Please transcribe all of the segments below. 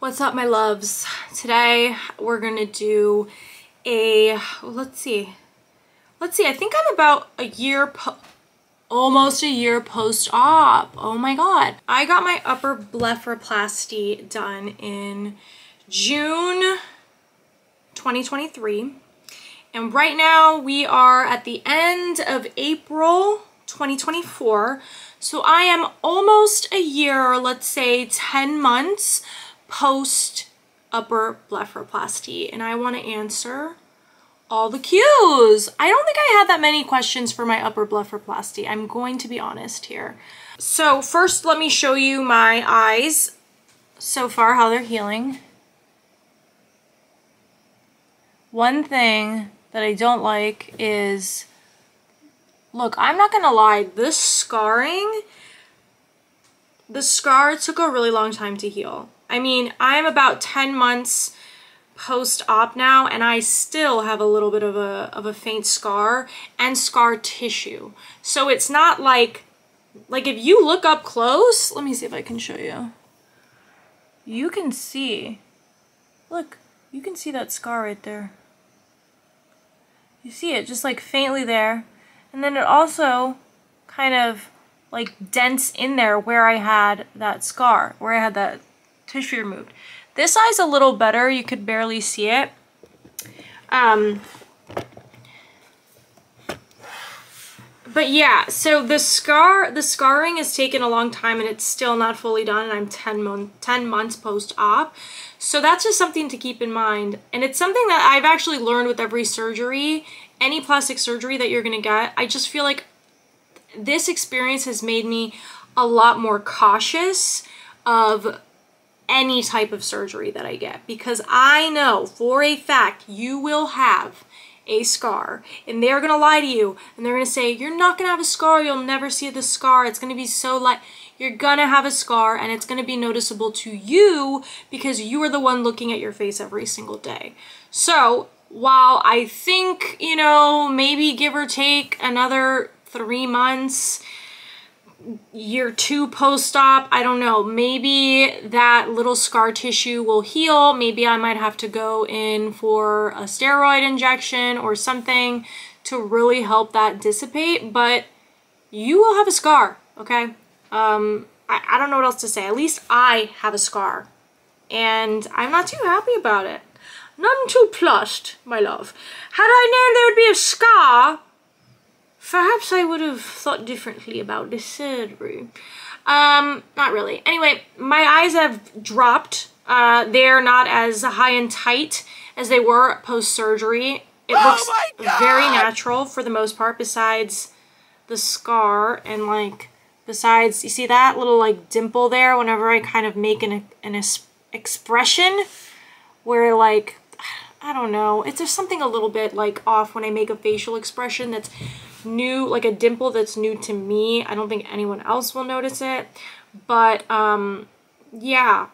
What's up my loves? Today we're gonna do a, let's see, let's see, I think I'm about a year, almost a year post-op. Oh my god. I got my upper blepharoplasty done in June 2023. And right now we are at the end of April 2024. So I am almost a year, let's say 10 months post upper blepharoplasty. And I want to answer all the cues. I don't think I had that many questions for my upper blepharoplasty. I'm going to be honest here. So first let me show you my eyes so far, how they're healing. One thing that I don't like is, look, I'm not gonna lie, this scarring, the scar took a really long time to heal. I mean, I'm about 10 months post-op now and I still have a little bit of a, of a faint scar and scar tissue. So it's not like, like if you look up close, let me see if I can show you. You can see, look, you can see that scar right there. You see it just like faintly there. And then it also kind of like dents in there where I had that scar, where I had that tissue removed. This eye's a little better. You could barely see it. Um, but yeah, so the scar, the scarring has taken a long time and it's still not fully done and I'm 10, month, 10 months post-op. So that's just something to keep in mind. And it's something that I've actually learned with every surgery, any plastic surgery that you're gonna get. I just feel like this experience has made me a lot more cautious of any type of surgery that I get. Because I know for a fact you will have a scar and they're gonna lie to you and they're gonna say you're not gonna have a scar. You'll never see the scar. It's gonna be so light you're gonna have a scar and it's gonna be noticeable to you because you are the one looking at your face every single day. So while I think you know maybe give or take another three months year two post-op i don't know maybe that little scar tissue will heal. Maybe i might have to go in for a steroid injection or something to really help that dissipate but you will have a scar okay? Um I, I don't know what else to say. At least i have a scar and i'm not too happy about it. None too plussed my love. Had i known there would be a scar Perhaps I would have thought differently about this surgery. Um, not really. Anyway, my eyes have dropped. Uh, they're not as high and tight as they were post-surgery. It oh looks very natural for the most part besides the scar and like besides you see that little like dimple there whenever I kind of make an, an expression where like I don't know it's just something a little bit like off when I make a facial expression that's new, like a dimple that's new to me. I don't think anyone else will notice it. But, um, yeah.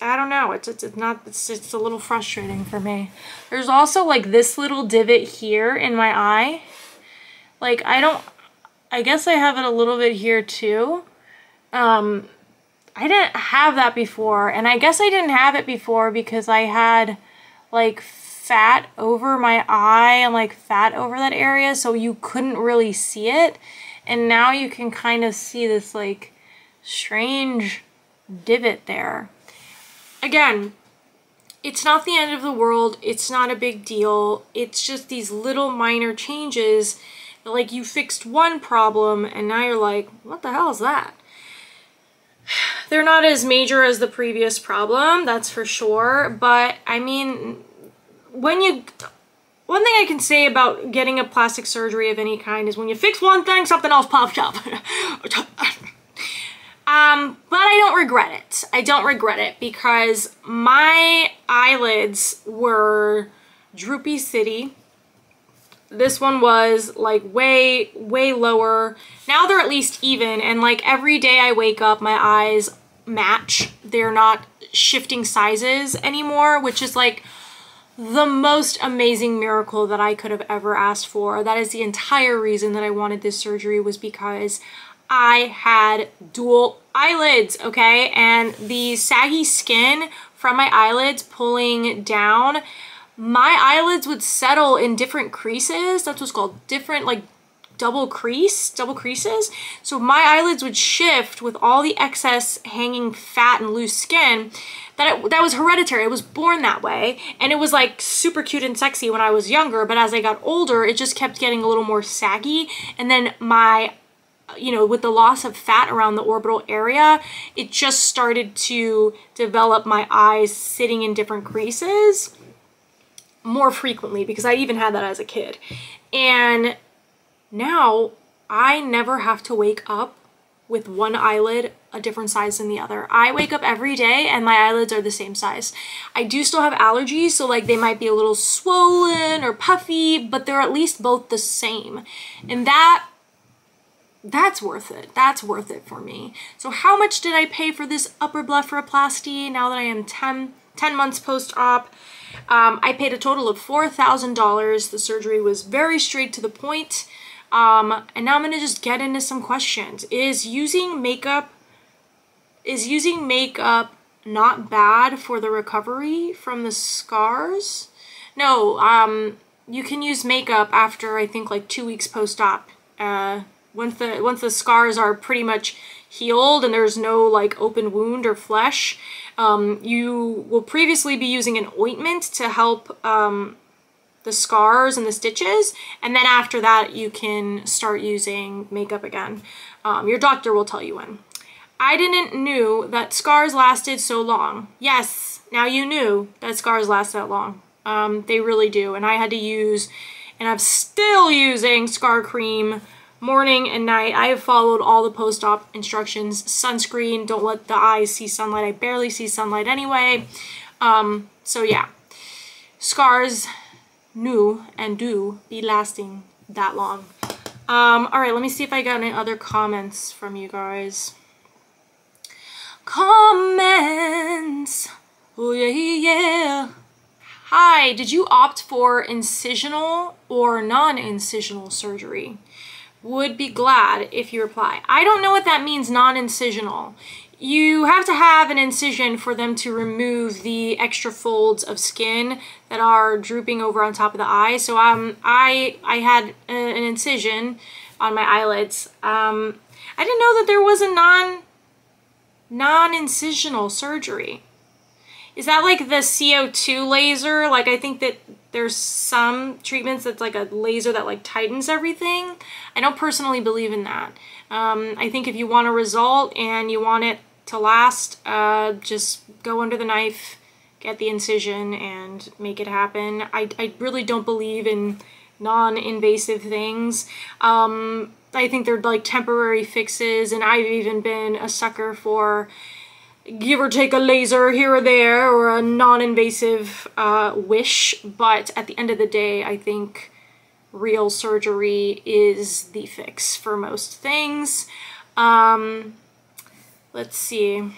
I don't know. It's, it's, it's not, it's, it's a little frustrating for me. There's also like this little divot here in my eye. Like, I don't, I guess I have it a little bit here too. Um, I didn't have that before. And I guess I didn't have it before because I had like fat over my eye and like fat over that area so you couldn't really see it and now you can kind of see this like strange divot there. Again, it's not the end of the world. It's not a big deal. It's just these little minor changes. Like you fixed one problem and now you're like, what the hell is that? They're not as major as the previous problem, that's for sure. But I mean, when you one thing I can say about getting a plastic surgery of any kind is when you fix one thing, something else pops up. um, but I don't regret it. I don't regret it because my eyelids were droopy city. This one was like way, way lower. Now they're at least even and like every day I wake up, my eyes match. They're not shifting sizes anymore, which is like the most amazing miracle that I could have ever asked for. That is the entire reason that I wanted this surgery was because I had dual eyelids, okay? And the saggy skin from my eyelids pulling down, my eyelids would settle in different creases. That's what's called different, like double crease, double creases. So my eyelids would shift with all the excess hanging fat and loose skin that it, that was hereditary. I was born that way and it was like super cute and sexy when I was younger, but as I got older, it just kept getting a little more saggy and then my you know, with the loss of fat around the orbital area, it just started to develop my eyes sitting in different creases more frequently because I even had that as a kid. And now I never have to wake up with one eyelid a different size than the other. I wake up every day and my eyelids are the same size. I do still have allergies, so like they might be a little swollen or puffy, but they're at least both the same. And that that's worth it. That's worth it for me. So how much did I pay for this upper blepharoplasty now that I am 10, 10 months post-op? Um, I paid a total of $4,000. The surgery was very straight to the point. Um, and now I'm going to just get into some questions. Is using makeup, is using makeup not bad for the recovery from the scars? No, um, you can use makeup after I think like two weeks post-op. Uh, once the once the scars are pretty much healed and there's no like open wound or flesh, um, you will previously be using an ointment to help um, the scars and the stitches. And then after that, you can start using makeup again. Um, your doctor will tell you when. I didn't knew that scars lasted so long. Yes, now you knew that scars last that long. Um, they really do. And I had to use, and I'm still using scar cream morning and night. I have followed all the post-op instructions. Sunscreen, don't let the eyes see sunlight. I barely see sunlight anyway. Um, so yeah, scars new and do be lasting that long. Um, all right, let me see if I got any other comments from you guys. Comments. Oh, yeah, yeah. Hi, did you opt for incisional or non-incisional surgery? would be glad if you reply. I don't know what that means, non-incisional. You have to have an incision for them to remove the extra folds of skin that are drooping over on top of the eye. So um, I, I had a, an incision on my eyelids. Um, I didn't know that there was a non, non-incisional surgery. Is that like the CO2 laser? Like I think that there's some treatments that's like a laser that like tightens everything. I don't personally believe in that. Um, I think if you want a result and you want it to last, uh, just go under the knife, get the incision and make it happen. I, I really don't believe in non-invasive things. Um, I think they're like temporary fixes and I've even been a sucker for give or take a laser here or there or a non-invasive uh, wish but at the end of the day I think real surgery is the fix for most things um, let's see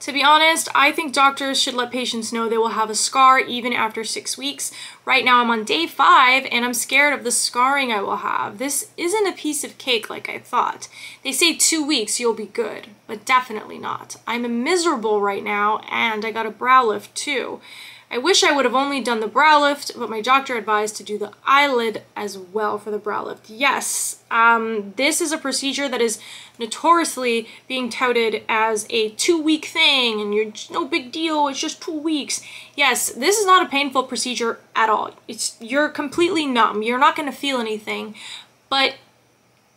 to be honest, I think doctors should let patients know they will have a scar even after six weeks. Right now I'm on day five and I'm scared of the scarring I will have. This isn't a piece of cake like I thought. They say two weeks you'll be good, but definitely not. I'm miserable right now and I got a brow lift too. I wish I would have only done the brow lift, but my doctor advised to do the eyelid as well for the brow lift. Yes, um, this is a procedure that is notoriously being touted as a two-week thing and you're no big deal, it's just two weeks. Yes, this is not a painful procedure at all. It's You're completely numb. You're not going to feel anything, but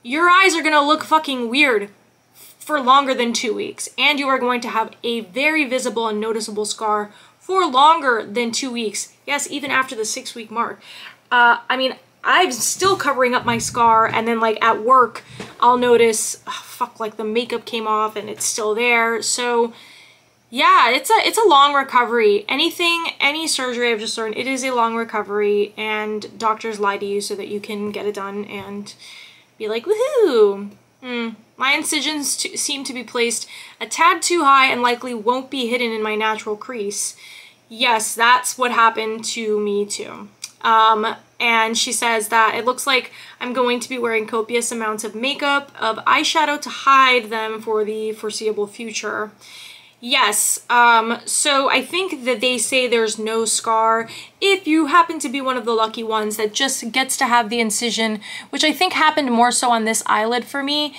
your eyes are going to look fucking weird for longer than two weeks, and you are going to have a very visible and noticeable scar for longer than two weeks. Yes, even after the six week mark. Uh, I mean, I'm still covering up my scar and then like at work, I'll notice, oh, fuck, like the makeup came off and it's still there. So yeah, it's a, it's a long recovery. Anything, any surgery I've just learned, it is a long recovery and doctors lie to you so that you can get it done and be like, woohoo. Hmm. My incisions seem to be placed a tad too high and likely won't be hidden in my natural crease. Yes, that's what happened to me too. Um, and she says that it looks like I'm going to be wearing copious amounts of makeup, of eyeshadow to hide them for the foreseeable future. Yes, um, so I think that they say there's no scar if you happen to be one of the lucky ones that just gets to have the incision, which I think happened more so on this eyelid for me.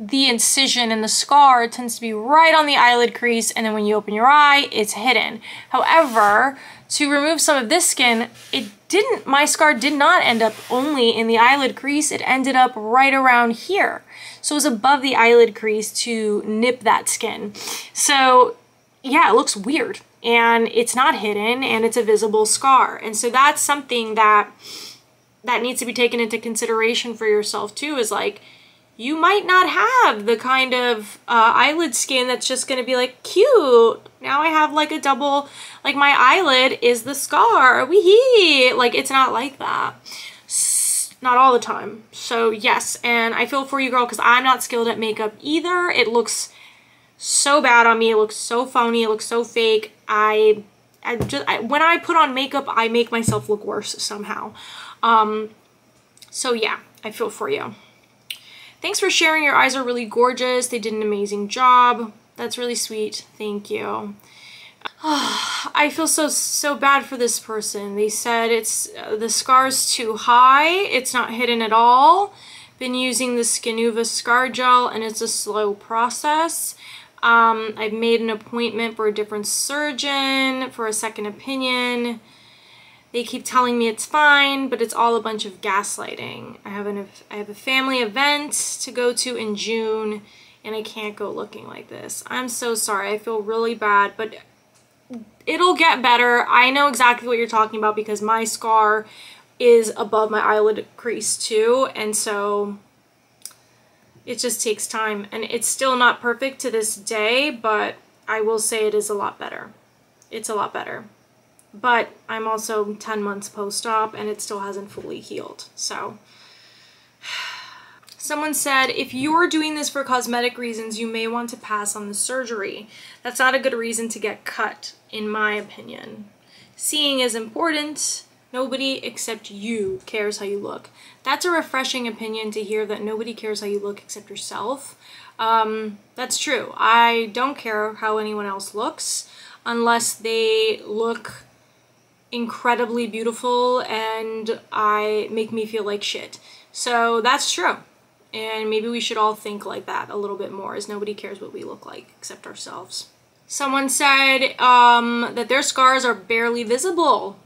The incision and the scar tends to be right on the eyelid crease and then when you open your eye, it's hidden. However, to remove some of this skin, it didn't, my scar did not end up only in the eyelid crease, it ended up right around here. So it was above the eyelid crease to nip that skin. So yeah, it looks weird and it's not hidden and it's a visible scar. And so that's something that that needs to be taken into consideration for yourself too is like you might not have the kind of uh, eyelid skin that's just going to be like cute. Now I have like a double, like my eyelid is the scar. Wee hee. Like it's not like that not all the time. So yes, and I feel for you girl because I'm not skilled at makeup either. It looks so bad on me. It looks so phony. It looks so fake. I, I just, I, when I put on makeup, I make myself look worse somehow. Um, so yeah, I feel for you. Thanks for sharing. Your eyes are really gorgeous. They did an amazing job. That's really sweet. Thank you. I feel so so bad for this person. They said it's uh, the scar's too high. It's not hidden at all. Been using the Skinuva Scar Gel and it's a slow process. Um, I've made an appointment for a different surgeon for a second opinion. They keep telling me it's fine, but it's all a bunch of gaslighting. I have an I have a family event to go to in June and I can't go looking like this. I'm so sorry. I feel really bad, but it'll get better. I know exactly what you're talking about because my scar is above my eyelid crease too. And so it just takes time. And it's still not perfect to this day, but I will say it is a lot better. It's a lot better. But I'm also 10 months post-op and it still hasn't fully healed. So Someone said, if you're doing this for cosmetic reasons, you may want to pass on the surgery. That's not a good reason to get cut, in my opinion. Seeing is important. Nobody except you cares how you look. That's a refreshing opinion to hear that nobody cares how you look except yourself. Um, that's true. I don't care how anyone else looks unless they look incredibly beautiful and I make me feel like shit. So that's true. And maybe we should all think like that a little bit more as nobody cares what we look like except ourselves. Someone said um, that their scars are barely visible.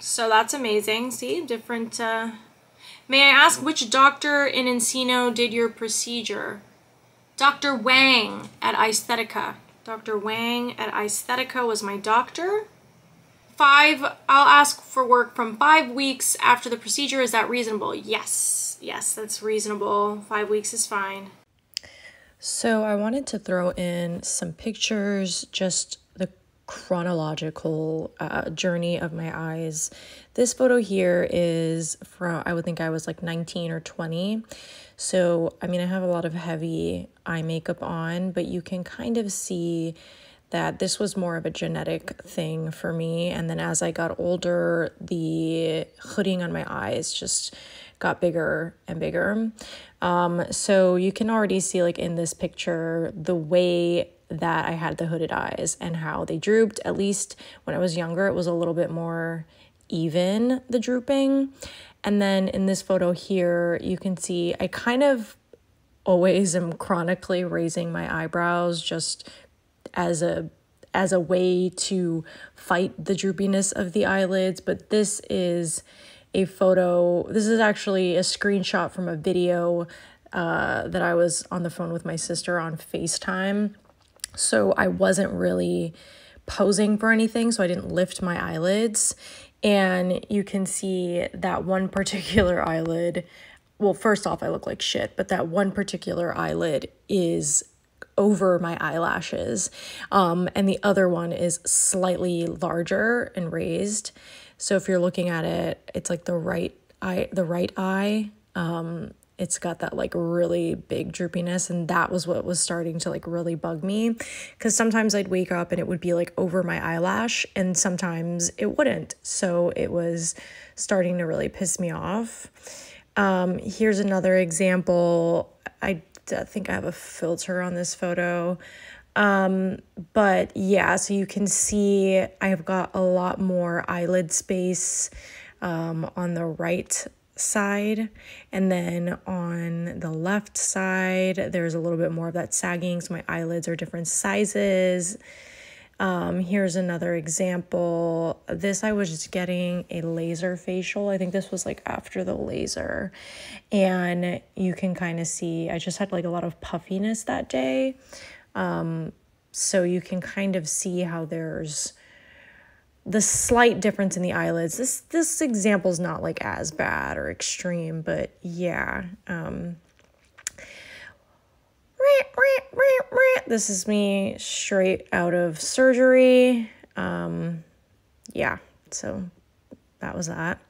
So that's amazing. See, different... Uh... May I ask which doctor in Encino did your procedure? Dr. Wang at Aesthetica. Dr. Wang at Aesthetica was my doctor. Five, I'll ask for work from five weeks after the procedure. Is that reasonable? Yes yes, that's reasonable. Five weeks is fine. So I wanted to throw in some pictures, just the chronological uh, journey of my eyes. This photo here is from, I would think I was like 19 or 20. So, I mean, I have a lot of heavy eye makeup on, but you can kind of see that this was more of a genetic thing for me. And then as I got older, the hooding on my eyes just got bigger and bigger. Um, so you can already see like in this picture the way that I had the hooded eyes and how they drooped. At least when I was younger, it was a little bit more even, the drooping. And then in this photo here, you can see I kind of always am chronically raising my eyebrows just as a as a way to fight the droopiness of the eyelids, but this is a photo. This is actually a screenshot from a video uh, that I was on the phone with my sister on FaceTime. So I wasn't really posing for anything, so I didn't lift my eyelids. And you can see that one particular eyelid. Well, first off, I look like shit, but that one particular eyelid is over my eyelashes. Um, and the other one is slightly larger and raised. So if you're looking at it, it's like the right eye, the right eye um, it's got that like really big droopiness and that was what was starting to like really bug me because sometimes I'd wake up and it would be like over my eyelash and sometimes it wouldn't so it was starting to really piss me off um, here's another example I think I have a filter on this photo. Um, but yeah so you can see I've got a lot more eyelid space um, on the right side. And then on the left side there's a little bit more of that sagging. So my eyelids are different sizes um, here's another example this I was just getting a laser facial I think this was like after the laser and you can kind of see I just had like a lot of puffiness that day um, so you can kind of see how there's the slight difference in the eyelids. This this example is not like as bad or extreme, but yeah. Um, this is me straight out of surgery. Um, yeah, so that was that.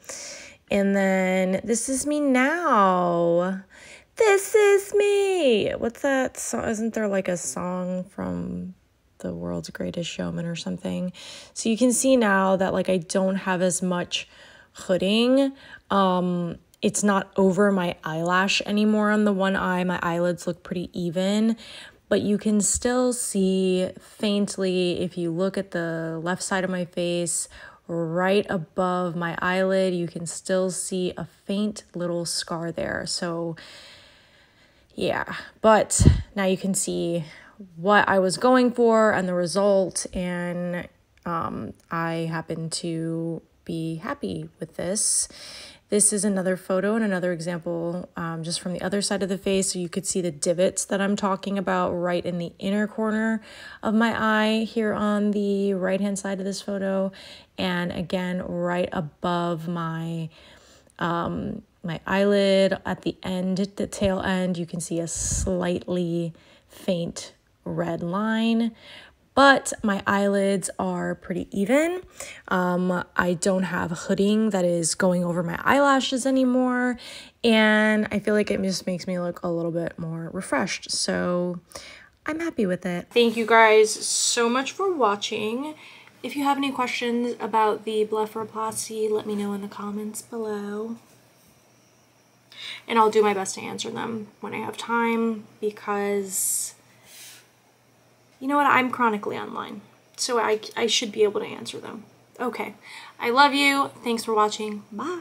And then this is me now. This is me. What's that song? Isn't there like a song from the world's greatest showman or something. So you can see now that like I don't have as much hooding. Um it's not over my eyelash anymore on the one eye. My eyelids look pretty even, but you can still see faintly if you look at the left side of my face right above my eyelid, you can still see a faint little scar there. So yeah, but now you can see what I was going for and the result, and um, I happen to be happy with this. This is another photo and another example um, just from the other side of the face. So you could see the divots that I'm talking about right in the inner corner of my eye here on the right hand side of this photo. And again, right above my um, my eyelid at the end, the tail end, you can see a slightly faint red line but my eyelids are pretty even. Um, I don't have hooding that is going over my eyelashes anymore, and I feel like it just makes me look a little bit more refreshed. So I'm happy with it. Thank you guys so much for watching. If you have any questions about the blepharoplasty, let me know in the comments below. And I'll do my best to answer them when I have time because you know what? I'm chronically online, so I, I should be able to answer them. Okay. I love you. Thanks for watching. Bye.